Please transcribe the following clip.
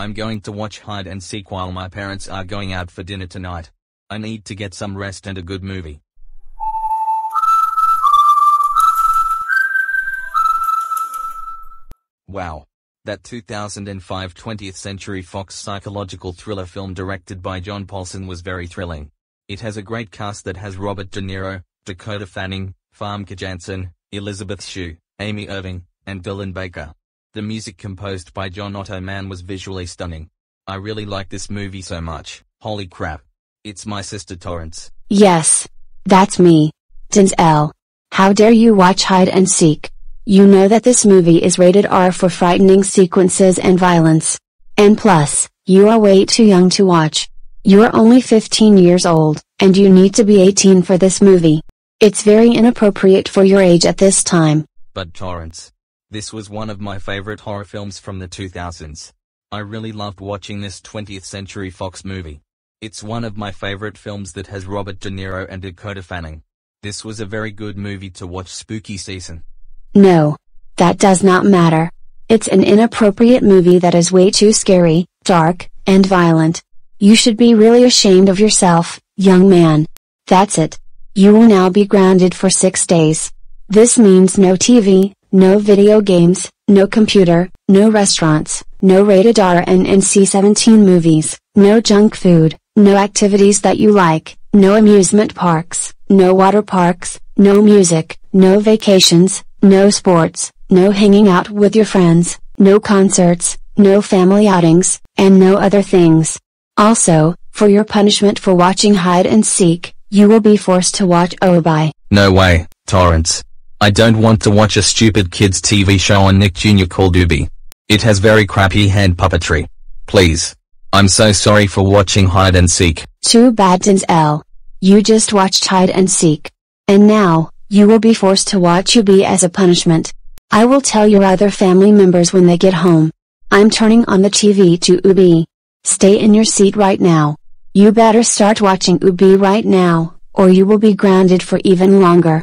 I'm going to watch hide and seek while my parents are going out for dinner tonight. I need to get some rest and a good movie. Wow. That 2005 20th Century Fox psychological thriller film directed by John Polson was very thrilling. It has a great cast that has Robert De Niro, Dakota Fanning, Famke Janssen, Elizabeth Shue, Amy Irving, and Dylan Baker. The music composed by John Ottman was visually stunning. I really like this movie so much, holy crap. It's my sister Torrance. Yes. That's me. Denzel. How dare you watch hide and seek? You know that this movie is rated R for frightening sequences and violence. And plus, you are way too young to watch. You're only 15 years old, and you need to be 18 for this movie. It's very inappropriate for your age at this time. But Torrance. This was one of my favorite horror films from the 2000s. I really loved watching this 20th Century Fox movie. It's one of my favorite films that has Robert De Niro and Dakota Fanning. This was a very good movie to watch spooky season. No. That does not matter. It's an inappropriate movie that is way too scary, dark, and violent. You should be really ashamed of yourself, young man. That's it. You will now be grounded for six days. This means no TV, no video games, no computer, no restaurants, no rated R and NC-17 movies, no junk food, no activities that you like, no amusement parks, no water parks, no music, no vacations, no sports, no hanging out with your friends, no concerts, no family outings, and no other things. Also, for your punishment for watching hide and seek, you will be forced to watch Oobi. No way, Torrance. I don't want to watch a stupid kids TV show on Nick Jr. called Oobi. It has very crappy hand puppetry. Please. I'm so sorry for watching hide and seek. Too bad Denzel. You just watched hide and seek. And now, you will be forced to watch Oobi as a punishment. I will tell your other family members when they get home. I'm turning on the TV to Oobi. Stay in your seat right now. You better start watching Oobi right now, or you will be grounded for even longer.